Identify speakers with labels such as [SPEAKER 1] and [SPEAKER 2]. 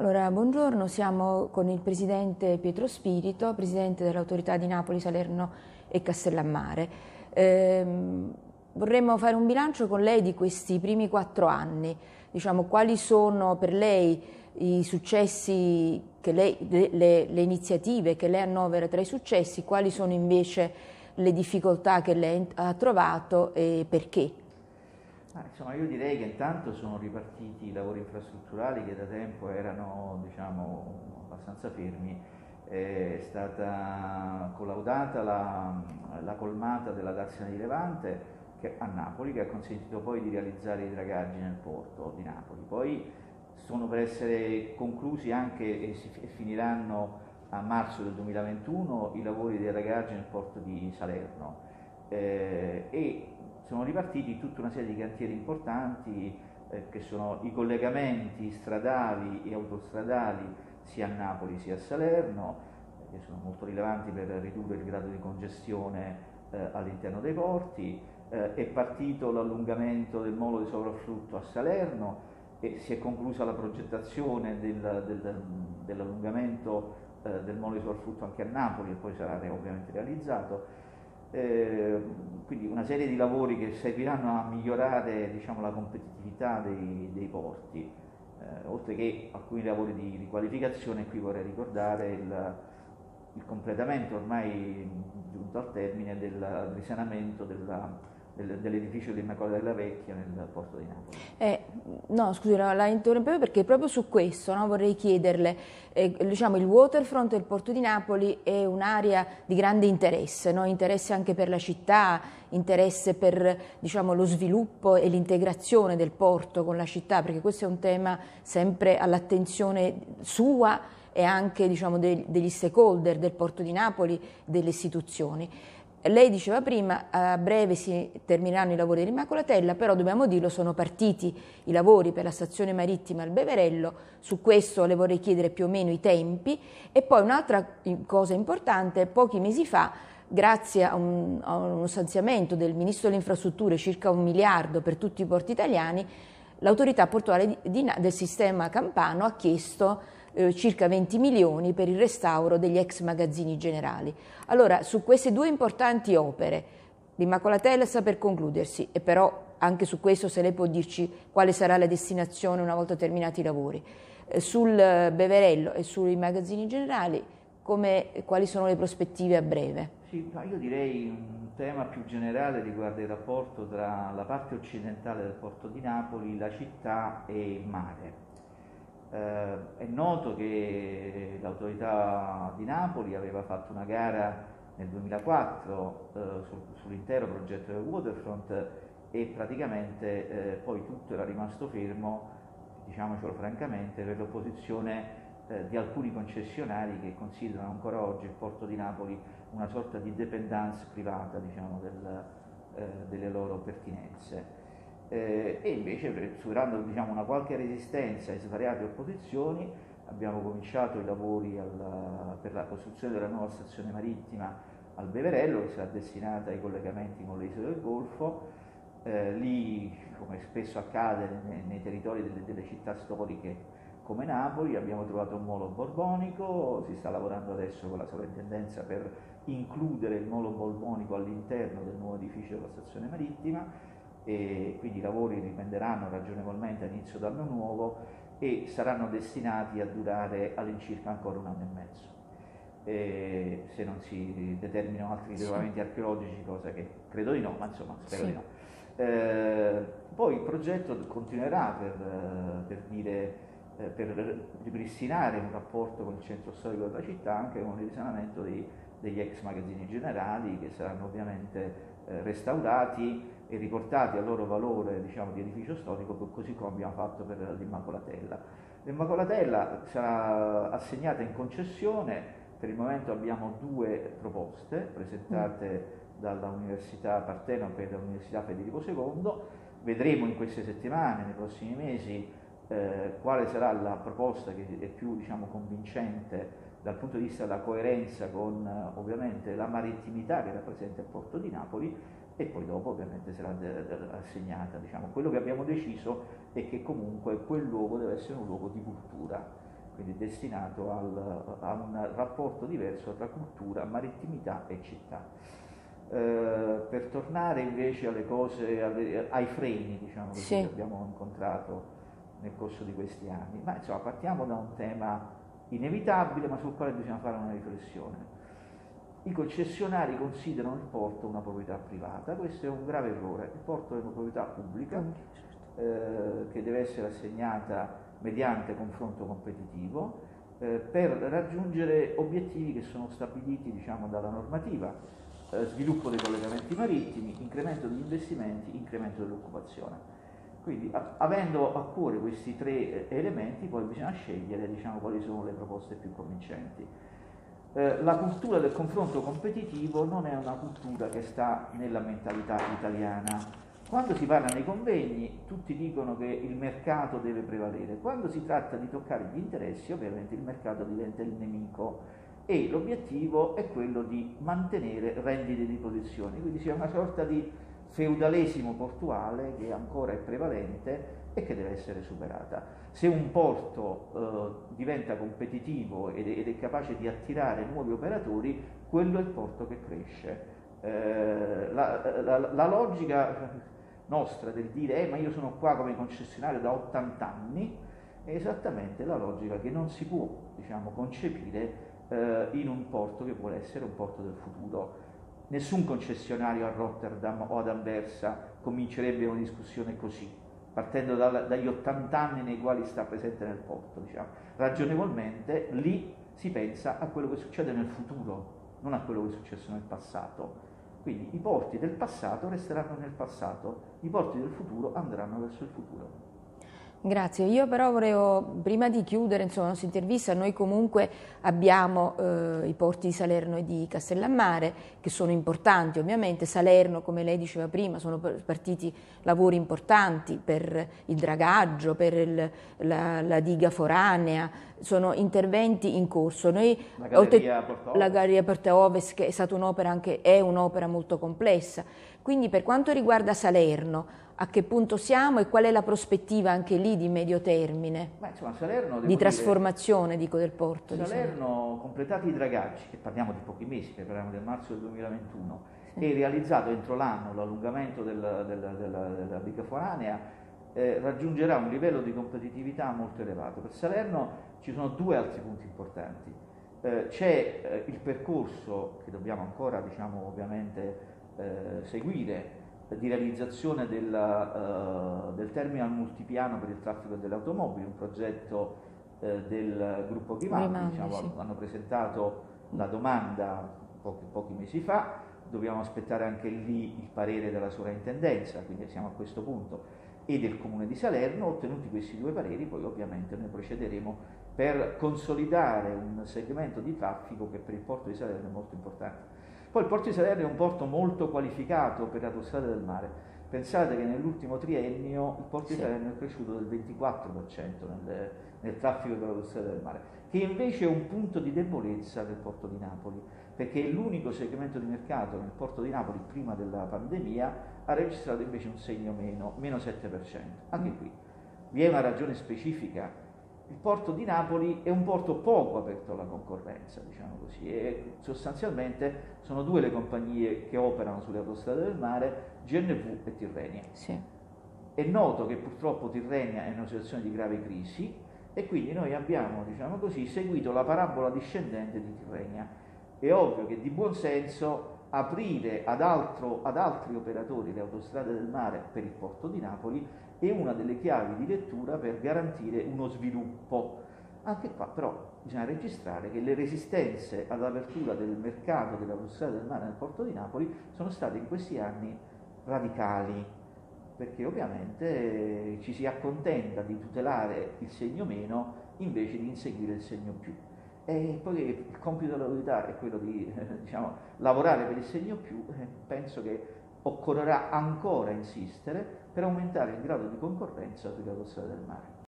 [SPEAKER 1] Allora, buongiorno, siamo con il Presidente Pietro Spirito, Presidente dell'Autorità di Napoli, Salerno e Castellammare. Eh, vorremmo fare un bilancio con lei di questi primi quattro anni, diciamo, quali sono per lei i successi, lei, le, le, iniziative che lei annovera tra i successi, quali sono invece le difficoltà che lei ha trovato e perché?
[SPEAKER 2] Ah, insomma, io direi che intanto sono ripartiti i lavori infrastrutturali che da tempo erano diciamo, abbastanza fermi. È stata collaudata la, la colmata della dazione di Levante che, a Napoli che ha consentito poi di realizzare i dragaggi nel porto di Napoli. Poi sono per essere conclusi anche e, si, e finiranno a marzo del 2021 i lavori dei dragaggi nel porto di Salerno eh, e sono ripartiti tutta una serie di cantieri importanti eh, che sono i collegamenti stradali e autostradali sia a Napoli sia a Salerno, che sono molto rilevanti per ridurre il grado di congestione eh, all'interno dei porti, eh, è partito l'allungamento del molo di sovrafflutto a Salerno e si è conclusa la progettazione del, del, dell'allungamento eh, del molo di sovraflutto anche a Napoli e poi sarà ovviamente realizzato. Eh, quindi una serie di lavori che serviranno a migliorare diciamo, la competitività dei, dei porti, eh, oltre che alcuni lavori di riqualificazione, qui vorrei ricordare il, il completamento ormai giunto al termine del risanamento della, dell'edificio di della Vecchia nel porto di Napoli.
[SPEAKER 1] Eh, no, scusi, la, la interrompevo perché proprio su questo no, vorrei chiederle, eh, diciamo il waterfront del porto di Napoli è un'area di grande interesse, no? interesse anche per la città, interesse per diciamo, lo sviluppo e l'integrazione del porto con la città, perché questo è un tema sempre all'attenzione sua e anche diciamo, de, degli stakeholder del porto di Napoli, delle istituzioni. Lei diceva prima, a breve si termineranno i lavori dell'Immacolatella, però dobbiamo dirlo, sono partiti i lavori per la stazione marittima al Beverello, su questo le vorrei chiedere più o meno i tempi. E poi un'altra cosa importante, pochi mesi fa, grazie a, un, a uno stanziamento del Ministro delle Infrastrutture, circa un miliardo per tutti i porti italiani, l'autorità portuale di, di, del sistema Campano ha chiesto eh, circa 20 milioni per il restauro degli ex magazzini generali. Allora, su queste due importanti opere, l'Immacolatella sta per concludersi, e però anche su questo se lei può dirci quale sarà la destinazione una volta terminati i lavori. Eh, sul Beverello e sui magazzini generali, come, quali sono le prospettive a breve?
[SPEAKER 2] Sì, io direi un tema più generale riguarda il rapporto tra la parte occidentale del porto di Napoli, la città e il mare. Eh, è noto che l'autorità di Napoli aveva fatto una gara nel 2004 eh, sul, sull'intero progetto del waterfront e praticamente eh, poi tutto era rimasto fermo, diciamocelo francamente, per l'opposizione eh, di alcuni concessionari che considerano ancora oggi il porto di Napoli una sorta di dependance privata diciamo, del, eh, delle loro pertinenze eh, e invece superando diciamo, una qualche resistenza e svariate opposizioni abbiamo cominciato i lavori alla, per la costruzione della nuova stazione marittima al Beverello che sarà destinata ai collegamenti con le isole del Golfo. Eh, lì, come spesso accade nei, nei territori delle, delle, città storiche come Napoli, abbiamo trovato un molo borbonico, si sta lavorando adesso con la sovrintendenza per includere il molo borbonico all'interno del nuovo edificio della stazione marittima e quindi i lavori riprenderanno ragionevolmente all'inizio dell'anno nuovo e saranno destinati a durare all'incirca ancora un anno e mezzo. E se non si determinano altri ritrovamenti sì. archeologici, cosa che credo di no, ma insomma spero sì. di no. Eh, poi il progetto continuerà per, per, dire, eh, per, ripristinare un rapporto con il centro storico della città, anche con il risanamento dei, degli ex magazzini generali che saranno ovviamente eh, restaurati e riportati al loro valore diciamo, di edificio storico, così come abbiamo fatto per l'Immacolatella. L'Immacolatella sarà assegnata in concessione, per il momento abbiamo due proposte presentate mm. dalla Università Partenope e dall'Università Federico II, vedremo in queste settimane, nei prossimi mesi, eh, quale sarà la proposta che è più diciamo, convincente dal punto di vista della coerenza con ovviamente la marittimità che rappresenta il porto di Napoli e poi dopo ovviamente sarà assegnata. Diciamo. Quello che abbiamo deciso è che comunque quel luogo deve essere un luogo di cultura, quindi destinato al, a un rapporto diverso tra cultura, marittimità e città. Eh, per tornare invece alle cose, alle, ai freni diciamo sì. che abbiamo incontrato nel corso di questi anni, ma insomma partiamo da un tema inevitabile ma sul quale bisogna fare una riflessione. I concessionari considerano il porto una proprietà privata, questo è un grave errore, il porto è una proprietà pubblica certo. eh, che deve essere assegnata mediante confronto competitivo eh, per raggiungere obiettivi che sono stabiliti diciamo, dalla normativa, eh, sviluppo dei collegamenti marittimi, incremento degli investimenti, incremento dell'occupazione. Quindi avendo a cuore questi tre eh, elementi poi bisogna scegliere diciamo, quali sono le proposte più convincenti. Eh, la cultura del confronto competitivo non è una cultura che sta nella mentalità italiana. Quando si parla nei convegni tutti dicono che il mercato deve prevalere, quando si tratta di toccare gli interessi ovviamente il mercato diventa il nemico e l'obiettivo è quello di mantenere rendite di posizione, quindi c'è una sorta di feudalesimo portuale che ancora è prevalente e che deve essere superata. Se un porto eh, diventa competitivo ed è, ed è, capace di attirare nuovi operatori, quello è il porto che cresce. Eh, la, la, la, logica nostra del dire eh, ma io sono qua come concessionario da 80 anni è esattamente la logica che non si può diciamo, concepire eh, in un porto che vuole essere un porto del futuro nessun concessionario a Rotterdam o ad Anversa comincerebbe una discussione così, partendo dal, dagli 80 anni nei quali sta presente nel porto. Diciamo. Ragionevolmente lì si pensa a quello che succede nel futuro, non a quello che è successo nel passato. Quindi i porti del passato resteranno nel passato, i porti del futuro andranno verso il futuro.
[SPEAKER 1] Grazie, io però volevo, prima di chiudere insomma, la nostra intervista, noi comunque abbiamo eh, i porti di Salerno e di Castellammare che sono importanti ovviamente, Salerno come lei diceva prima sono partiti lavori importanti per il dragaggio, per il, la, la, diga foranea, sono interventi in corso.
[SPEAKER 2] Noi, la Galleria Porta
[SPEAKER 1] La Galleria Porta Ovest che è stata un'opera anche, è un'opera molto complessa, quindi per quanto riguarda Salerno, a che punto siamo e qual è la prospettiva anche lì di medio termine,
[SPEAKER 2] Beh, insomma, Salerno,
[SPEAKER 1] di trasformazione dico, del porto.
[SPEAKER 2] Salerno, completati i dragaggi, che parliamo di pochi mesi, che parliamo del marzo del 2021, sì. e realizzato entro l'anno l'allungamento della, della, della, della diga foranea, eh, raggiungerà un livello di competitività molto elevato. Per Salerno ci sono due altri punti importanti. Eh, c'è eh, il percorso che dobbiamo ancora, diciamo, ovviamente eh, seguire di realizzazione della, uh, del terminal multipiano per il traffico delle automobili, un progetto uh, del gruppo Grimandi, diciamo, hanno presentato la domanda pochi, pochi, mesi fa, dobbiamo aspettare anche lì il parere della sovrintendenza, quindi siamo a questo punto, e del comune di Salerno, ottenuti questi due pareri, poi ovviamente noi procederemo per consolidare un segmento di traffico che per il porto di Salerno è molto importante. Poi il porto di Salerno è un porto molto qualificato per le autostrade del mare. Pensate che nell'ultimo triennio il porto sì. di Salerno è cresciuto del 24% nel, nel traffico per le autostrade del mare, che invece è un punto di debolezza del porto di Napoli, perché l'unico segmento di mercato nel porto di Napoli prima della pandemia ha registrato invece un segno meno, meno 7%. Anche qui vi è una ragione specifica il porto di Napoli è un porto poco aperto alla concorrenza, diciamo così, e sostanzialmente sono due le compagnie che operano sulle autostrade del mare, GNV e Tirrenia.
[SPEAKER 1] Sì.
[SPEAKER 2] È noto che purtroppo Tirrenia è in una situazione di grave crisi e quindi noi abbiamo, diciamo così, seguito la parabola discendente di Tirrenia. È ovvio che di buon senso aprire ad, altro, ad altri operatori le autostrade del mare per il porto di Napoli è una delle chiavi di lettura per garantire uno sviluppo. Anche qua però bisogna registrare che le resistenze all'apertura del mercato della autostrada del mare nel porto di Napoli sono state in questi anni radicali, perché ovviamente ci si accontenta di tutelare il segno meno invece di inseguire il segno più. E poi il compito dell'autorità è quello di diciamo, lavorare per il segno più, eh, penso che occorrerà ancora insistere per aumentare il grado di concorrenza sulle autostrade del mare.